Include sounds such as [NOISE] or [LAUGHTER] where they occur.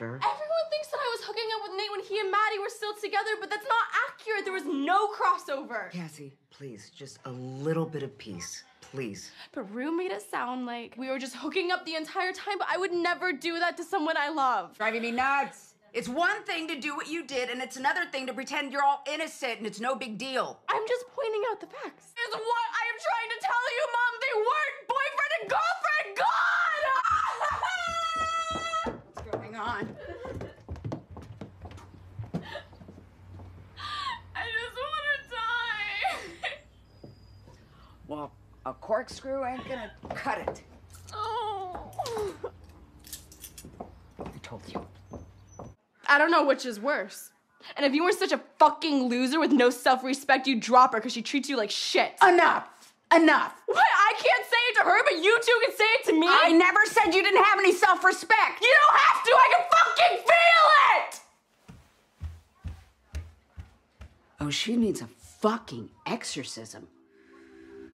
Sure. Everyone thinks that I was hooking up with Nate when he and Maddie were still together, but that's not accurate. There was no crossover. Cassie, please, just a little bit of peace. Please. But Rue made it sound like we were just hooking up the entire time, but I would never do that to someone I love. Driving me nuts. It's one thing to do what you did, and it's another thing to pretend you're all innocent and it's no big deal. I'm just pointing out the facts. Is what going on? [LAUGHS] I just want to die. Well, a corkscrew ain't gonna cut it. oh. I told you. I don't know which is worse. And if you weren't such a fucking loser with no self respect, you'd drop her because she treats you like shit. Enough! Enough! What? I can't say it to her, but you two can say it to me? I never said you didn't have any self respect! You don't have to! I can fucking feel it! Oh, she needs a fucking exorcism.